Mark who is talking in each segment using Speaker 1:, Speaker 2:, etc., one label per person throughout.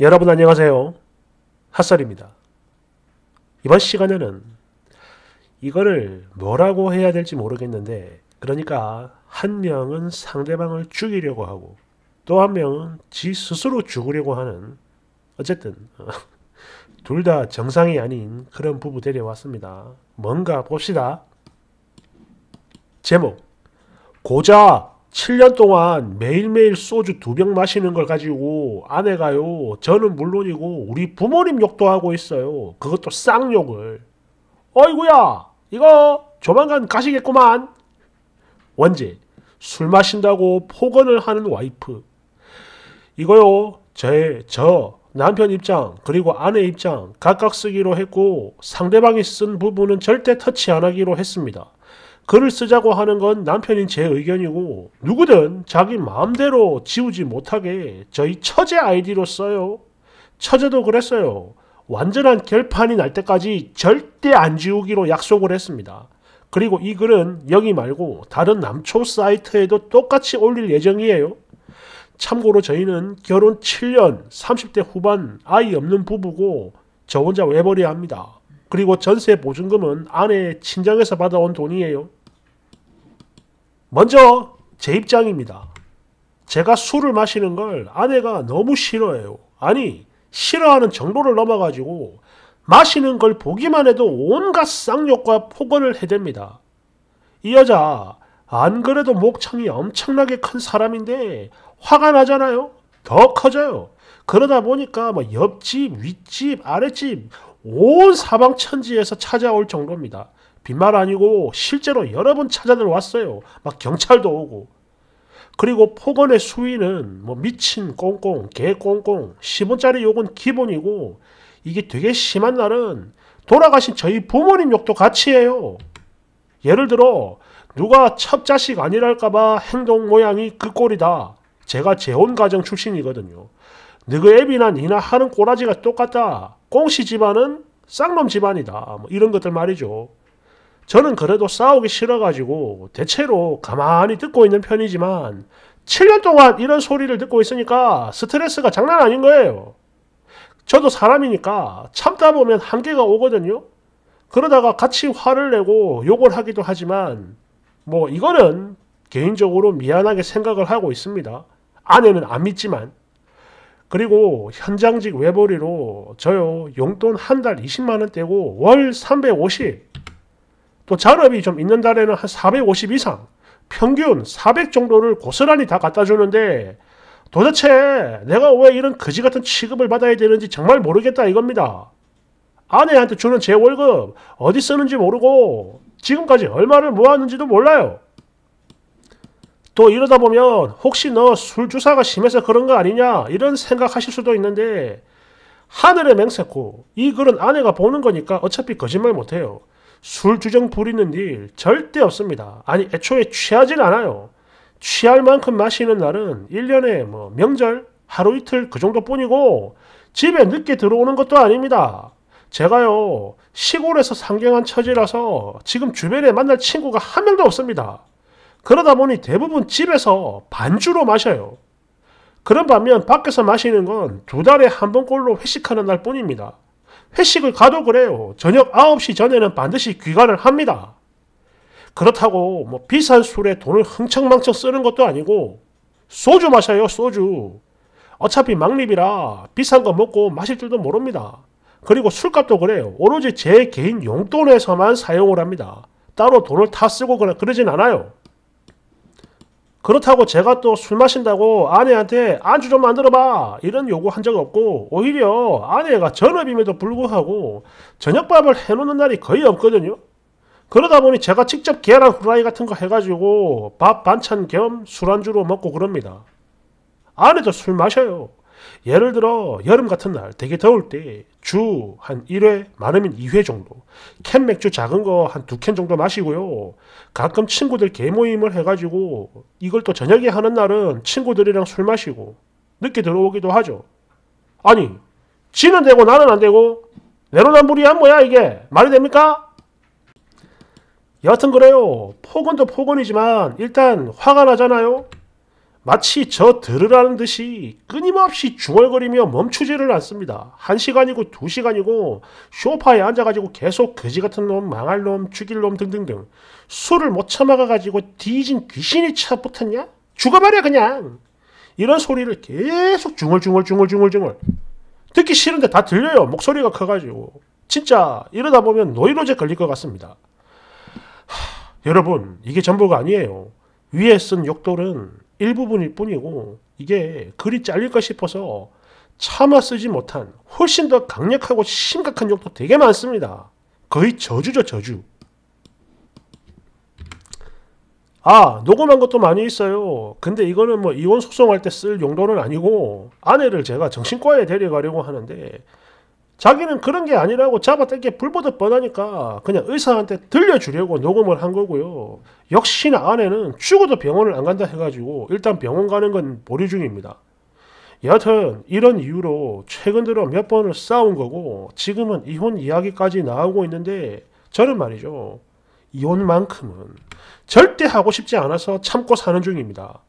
Speaker 1: 여러분 안녕하세요. 핫설입니다. 이번 시간에는 이거를 뭐라고 해야 될지 모르겠는데 그러니까 한 명은 상대방을 죽이려고 하고 또 한 명은 지 스스로 죽으려고 하는 어쨌든 둘 다 정상이 아닌 그런 부부 데려왔습니다. 뭔가 봅시다. 제목 고작 7년 동안 매일매일 소주 두 병 마시는 걸 가지고 아내가요, 저는 물론이고 우리 부모님 욕도 하고 있어요. 그것도 쌍욕을. 어이구야, 이거 조만간 가시겠구만. 원제, 술 마신다고 폭언을 하는 와이프. 이거요, 제, 저, 남편 입장, 그리고 아내 입장 각각 쓰기로 했고 상대방이 쓴 부분은 절대 터치 안 하기로 했습니다. 글을 쓰자고 하는 건 남편인 제 의견이고 누구든 자기 마음대로 지우지 못하게 저희 처제 아이디로 써요. 처제도 그랬어요. 완전한 결판이 날 때까지 절대 안 지우기로 약속을 했습니다. 그리고 이 글은 여기 말고 다른 남초 사이트에도 똑같이 올릴 예정이에요. 참고로 저희는 결혼 7년, 30대 후반 아이 없는 부부고 저 혼자 외벌이야 합니다. 그리고 전세 보증금은 아내 친정에서 받아온 돈이에요. 먼저 제 입장입니다. 제가 술을 마시는 걸 아내가 너무 싫어해요. 아니, 싫어하는 정도를 넘어가지고 마시는 걸 보기만 해도 온갖 쌍욕과 폭언을 해댑니다. 이 여자, 안 그래도 목청이 엄청나게 큰 사람인데 화가 나잖아요? 더 커져요. 그러다 보니까 뭐 옆집, 윗집, 아랫집 온 사방천지에서 찾아올 정도입니다. 빈말 아니고 실제로 여러 번 찾아들 왔어요. 막 경찰도 오고. 그리고 폭언의 수위는 뭐 미친 꽁꽁, 개 꽁꽁, 10원짜리 욕은 기본이고 이게 되게 심한 날은 돌아가신 저희 부모님 욕도 같이 해요. 예를 들어 누가 첩자식 아니랄까봐 행동 모양이 그 꼴이다. 제가 재혼 가정 출신이거든요. 너그 애비나 니나 하는 꼬라지가 똑같다. 꽁씨 집안은 쌍놈 집안이다. 뭐 이런 것들 말이죠. 저는 그래도 싸우기 싫어가지고 대체로 가만히 듣고 있는 편이지만 7년 동안 이런 소리를 듣고 있으니까 스트레스가 장난 아닌 거예요. 저도 사람이니까 참다 보면 한계가 오거든요. 그러다가 같이 화를 내고 욕을 하기도 하지만 뭐 이거는 개인적으로 미안하게 생각을 하고 있습니다. 아내는 안 믿지만. 그리고 현장직 외벌이로 저요 용돈 한 달 20만 원 떼고 월 350. 또 잔업이 좀 있는 달에는 한 450 이상, 평균 400 정도를 고스란히 다 갖다 주는데 도대체 내가 왜 이런 거지 같은 취급을 받아야 되는지 정말 모르겠다 이겁니다. 아내한테 주는 제 월급 어디 쓰는지 모르고 지금까지 얼마를 모았는지도 몰라요. 또 이러다 보면 혹시 너 술 주사가 심해서 그런 거 아니냐 이런 생각하실 수도 있는데 하늘의 맹세코 이 글은 아내가 보는 거니까 어차피 거짓말 못해요. 술 주정 부리는 일 절대 없습니다. 아니 애초에 취하진 않아요. 취할 만큼 마시는 날은 1년에 뭐 명절 하루 이틀 그 정도뿐이고 집에 늦게 들어오는 것도 아닙니다. 제가요 시골에서 상경한 처지라서 지금 주변에 만날 친구가 한 명도 없습니다. 그러다 보니 대부분 집에서 반주로 마셔요. 그런 반면 밖에서 마시는 건 두 달에 한 번꼴로 회식하는 날 뿐입니다. 회식을 가도 그래요. 저녁 9시 전에는 반드시 귀가를 합니다. 그렇다고 뭐 비싼 술에 돈을 흥청망청 쓰는 것도 아니고 소주 마셔요, 소주. 어차피 막립이라 비싼 거 먹고 마실 줄도 모릅니다. 그리고 술값도 그래요. 오로지 제 개인 용돈에서만 사용을 합니다. 따로 돈을 다 쓰고 그러진 않아요. 그렇다고 제가 또 술 마신다고 아내한테 안주 좀 만들어봐 이런 요구 한 적 없고 오히려 아내가 전업임에도 불구하고 저녁밥을 해놓는 날이 거의 없거든요. 그러다 보니 제가 직접 계란 후라이 같은 거 해가지고 밥 반찬 겸 술안주로 먹고 그럽니다. 아내도 술 마셔요. 예를 들어 여름 같은 날 되게 더울 때 주 한 1회 많으면 2회 정도 캔 맥주 작은 거 한 두 캔 정도 마시고요. 가끔 친구들 개모임을 해가지고 이걸 또 저녁에 하는 날은 친구들이랑 술 마시고 늦게 들어오기도 하죠. 아니 지는 되고 나는 안 되고 내로남불이야 뭐야 이게 말이 됩니까? 여하튼 그래요. 폭언도 폭언이지만 일단 화가 나잖아요. 마치 저 들으라는 듯이 끊임없이 중얼거리며 멈추지를 않습니다. 한 시간이고 두 시간이고 쇼파에 앉아가지고 계속 거지 같은 놈, 망할 놈, 죽일 놈 등등등 술을 못 처먹어가지고 뒤진 귀신이 차 붙었냐? 죽어버려 그냥. 이런 소리를 계속 중얼중얼중얼중얼중얼 듣기 싫은데 다 들려요. 목소리가 커가지고 진짜 이러다 보면 노이로제 걸릴 것 같습니다. 하, 여러분 이게 전부가 아니에요. 위에 쓴 욕돌은 일부분일 뿐이고 이게 글이 잘릴까 싶어서 차마 쓰지 못한 훨씬 더 강력하고 심각한 욕도 되게 많습니다. 거의 저주죠 저주. 아 녹음한 것도 많이 있어요. 근데 이거는 뭐 이혼 소송할 때 쓸 용도는 아니고 아내를 제가 정신과에 데려가려고 하는데 자기는 그런 게 아니라고 잡아댈 게 불보듯 뻔하니까 그냥 의사한테 들려주려고 녹음을 한 거고요. 역시나 아내는 죽어도 병원을 안 간다 해가지고 일단 병원 가는 건 보류 중입니다. 여하튼 이런 이유로 최근 들어 몇 번을 싸운 거고 지금은 이혼 이야기까지 나오고 있는데 저는 말이죠. 이혼만큼은 절대 하고 싶지 않아서 참고 사는 중입니다.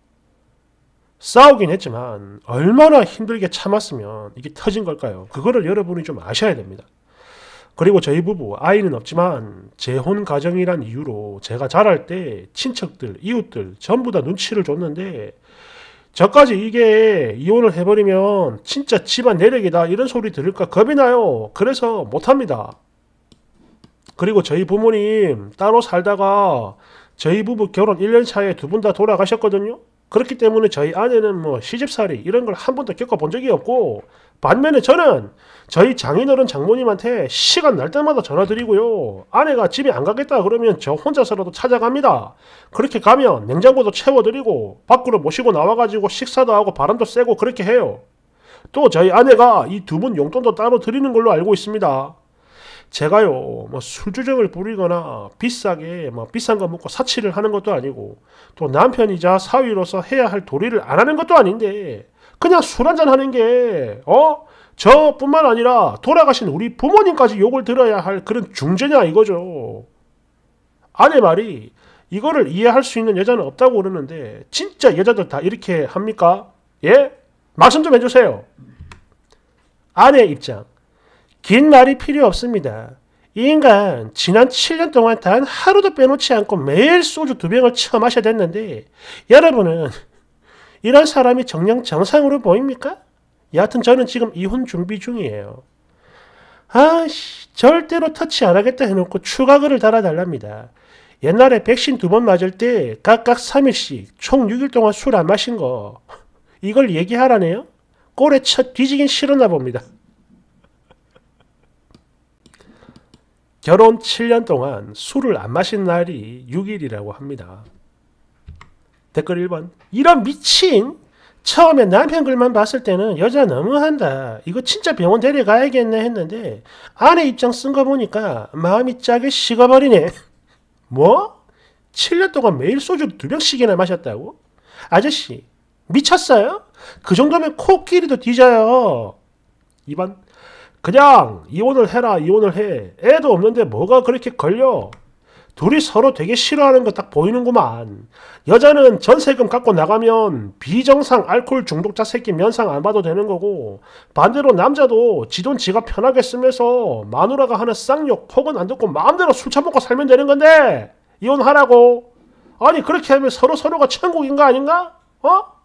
Speaker 1: 싸우긴 했지만 얼마나 힘들게 참았으면 이게 터진 걸까요? 그거를 여러분이 좀 아셔야 됩니다. 그리고 저희 부부 아이는 없지만 재혼 가정이란 이유로 제가 자랄 때 친척들, 이웃들 전부 다 눈치를 줬는데 저까지 이게 이혼을 해버리면 진짜 집안 내력이다 이런 소리 들을까 겁이 나요. 그래서 못합니다. 그리고 저희 부모님 따로 살다가 저희 부부 결혼 1년 차에 두 분 다 돌아가셨거든요. 그렇기 때문에 저희 아내는 뭐 시집살이 이런 걸 한 번도 겪어본 적이 없고 반면에 저는 저희 장인어른 장모님한테 시간 날 때마다 전화 드리고요. 아내가 집에 안 가겠다 그러면 저 혼자서라도 찾아갑니다. 그렇게 가면 냉장고도 채워드리고 밖으로 모시고 나와가지고 식사도 하고 바람도 쐬고 그렇게 해요. 또 저희 아내가 이 두 분 용돈도 따로 드리는 걸로 알고 있습니다. 제가요 뭐 술주정을 부리거나 비싸게 뭐 비싼 거 먹고 사치를 하는 것도 아니고 또 남편이자 사위로서 해야 할 도리를 안 하는 것도 아닌데 그냥 술 한잔 하는 게 어? 저뿐만 아니라 돌아가신 우리 부모님까지 욕을 들어야 할 그런 중재냐 이거죠. 아내 말이 이거를 이해할 수 있는 여자는 없다고 그러는데 진짜 여자들 다 이렇게 합니까? 예? 말씀 좀 해주세요. 아내 입장. 긴 말이 필요 없습니다. 이 인간 지난 7년 동안 단 하루도 빼놓지 않고 매일 소주 두 병을 처 마셔야 됐는데 여러분은 이런 사람이 정녕 정상으로 보입니까? 여하튼 저는 지금 이혼 준비 중이에요. 아씨 절대로 터치 안 하겠다 해놓고 추가 글을 달아달랍니다. 옛날에 백신 두 번 맞을 때 각각 3일씩 총 6일 동안 술 안 마신 거 이걸 얘기하라네요? 꼴에 쳐 뒤지긴 싫었나 봅니다. 결혼 7년 동안 술을 안 마신 날이 6일이라고 합니다. 댓글 1번. 이런 미친! 처음에 남편 글만 봤을 때는 여자 너무한다. 이거 진짜 병원 데려가야겠네 했는데 아내 입장 쓴 거 보니까 마음이 짜게 식어버리네. 뭐? 7년 동안 매일 소주 두 병씩이나 마셨다고? 아저씨 미쳤어요? 그 정도면 코끼리도 뒤져요. 2번. 그냥 이혼을 해라 이혼을 해 애도 없는데 뭐가 그렇게 걸려 둘이 서로 되게 싫어하는 거 딱 보이는구만 여자는 전세금 갖고 나가면 비정상 알코올 중독자 새끼 면상 안 봐도 되는 거고 반대로 남자도 지돈 지가 편하게 쓰면서 마누라가 하는 쌍욕 혹은 안 듣고 마음대로 술 처먹고 살면 되는 건데 이혼하라고 아니 그렇게 하면 서로 서로가 천국인 거 아닌가? 어?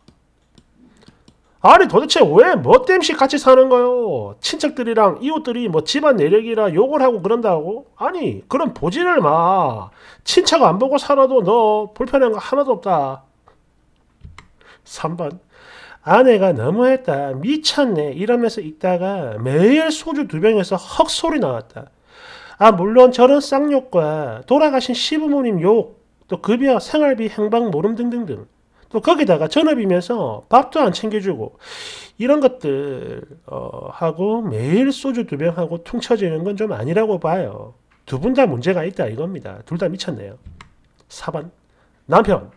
Speaker 1: 아니 도대체 왜 뭐 땜시 같이 사는 거요? 친척들이랑 이웃들이 뭐 집안 내력이라 욕을 하고 그런다고? 아니 그럼 보지를 마. 친척 안 보고 살아도 너 불편한 거 하나도 없다. 3번 아내가 너무했다. 미쳤네. 이러면서 읽다가 매일 소주 두 병에서 헉 소리 나왔다. 아 물론 저런 쌍욕과 돌아가신 시부모님 욕, 또 급여, 생활비, 행방, 모름 등등등. 또 거기다가 전업이면서 밥도 안 챙겨주고 이런 것들 어, 하고 매일 소주 두 병 하고 퉁 쳐지는 건 좀 아니라고 봐요. 두 분 다 문제가 있다 이겁니다. 둘 다 미쳤네요. 4번 남편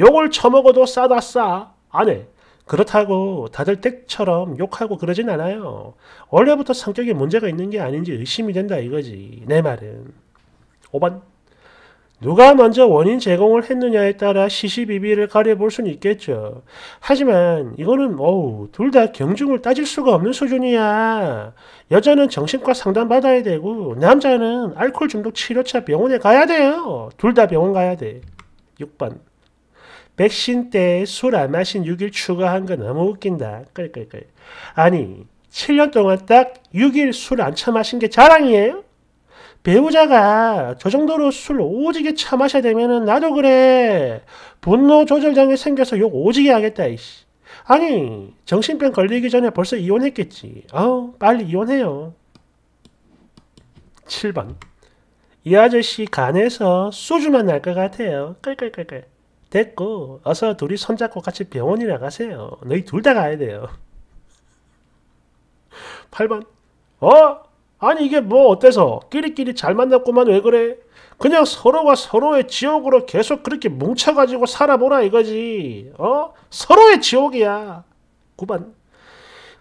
Speaker 1: 욕을 처먹어도 싸다 싸 아내 그렇다고 다들 댁처럼 욕하고 그러진 않아요. 원래부터 성격에 문제가 있는 게 아닌지 의심이 된다 이거지 내 말은. 5번 누가 먼저 원인 제공을 했느냐에 따라 시시비비를 가려볼 수는 있겠죠. 하지만 이거는 어우 둘 다 경중을 따질 수가 없는 수준이야. 여자는 정신과 상담 받아야 되고 남자는 알코올 중독 치료차 병원에 가야 돼요. 둘 다 병원 가야 돼. 6번 백신 때 술 안 마신 6일 추가한 거 너무 웃긴다. 끌끌끌. 아니 7년 동안 딱 6일 술 안 처마신 게 자랑이에요? 배우자가 저 정도로 술 오지게 처마셔야 되면은 나도 그래. 분노 조절장애 생겨서 욕 오지게 하겠다, 이씨. 아니, 정신병 걸리기 전에 벌써 이혼했겠지. 아우, 빨리 이혼해요. 7번. 이 아저씨 간에서 소주만 날 것 같아요. 끌끌끌끌. 됐고, 어서 둘이 손잡고 같이 병원이나 가세요. 너희 둘 다 가야 돼요. 8번. 어? 아니 이게 뭐 어때서? 끼리끼리 잘 만났구만 왜 그래? 그냥 서로가 서로의 지옥으로 계속 그렇게 뭉쳐가지고 살아보라 이거지. 어? 서로의 지옥이야. 9번.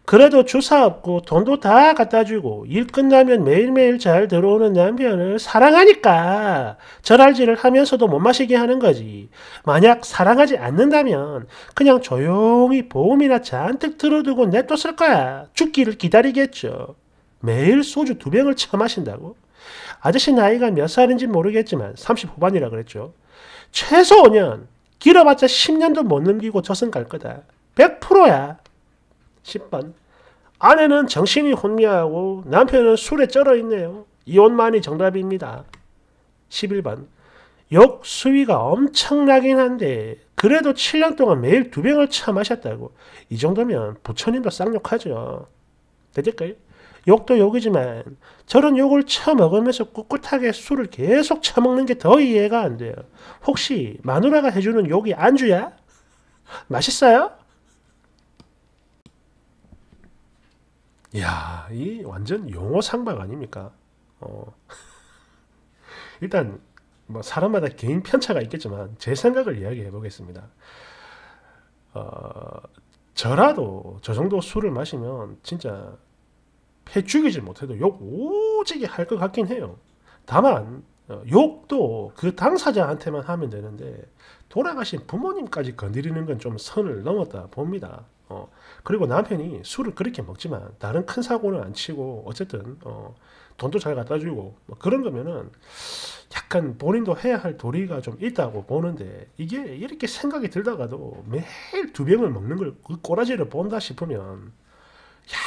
Speaker 1: 그래도 주사 없고 돈도 다 갖다 주고 일 끝나면 매일매일 잘 들어오는 남편을 사랑하니까 절할질을 하면서도 못 마시게 하는 거지. 만약 사랑하지 않는다면 그냥 조용히 보험이나 잔뜩 들어두고 냅뒀을 거야. 죽기를 기다리겠죠. 매일 소주 두 병을 처 마신다고? 아저씨 나이가 몇 살인지 모르겠지만 30 후반이라 그랬죠. 최소 5년, 길어봤자 10년도 못 넘기고 저승 갈 거다. 100%야. 10번. 아내는 정신이 혼미하고 남편은 술에 쩔어 있네요. 이혼만이 정답입니다. 11번. 욕 수위가 엄청나긴 한데 그래도 7년 동안 매일 두 병을 처마셨다고. 이 정도면 부처님도 쌍욕하죠. 됐을까요? 욕도 욕이지만 저런 욕을 처먹으면서 꿋꿋하게 술을 계속 처먹는 게 더 이해가 안 돼요. 혹시 마누라가 해주는 욕이 안주야? 맛있어요? 이야, 이 완전 용어 상박 아닙니까? 어. 일단 뭐 사람마다 개인 편차가 있겠지만 제 생각을 이야기해 보겠습니다. 어, 저라도 저 정도 술을 마시면 진짜 해 죽이질 못해도 욕 오지게 할 것 같긴 해요. 다만 어, 욕도 그 당사자한테만 하면 되는데 돌아가신 부모님까지 건드리는 건 좀 선을 넘었다 봅니다. 어, 그리고 남편이 술을 그렇게 먹지만 다른 큰 사고는 안 치고 어쨌든 어, 돈도 잘 갖다 주고 뭐 그런 거면은 약간 본인도 해야 할 도리가 좀 있다고 보는데 이게 이렇게 생각이 들다가도 매일 두 병을 먹는 걸 그 꼬라지를 본다 싶으면 야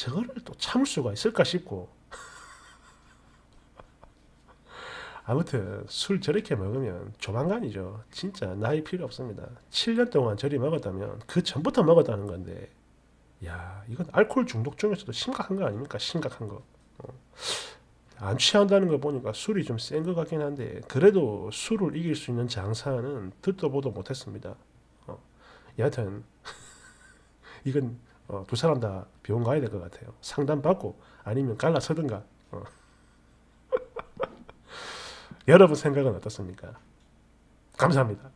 Speaker 1: 저거를 또 참을 수가 있을까 싶고 아무튼 술 저렇게 먹으면 조만간이죠. 진짜 나이 필요 없습니다. 7년 동안 저리 먹었다면 그 전부터 먹었다는 건데 야 이건 알코올 중독 중에서도 심각한 거 아닙니까? 심각한 거. 어. 안 취한다는 거 보니까 술이 좀 센 것 같긴 한데 그래도 술을 이길 수 있는 장사는 듣도 보도 못했습니다. 어. 여하튼 이건 어, 두 사람 다 병원 가야 될 것 같아요. 상담 받고 아니면 갈라서든가. 어. 여러분 생각은 어떻습니까? 감사합니다.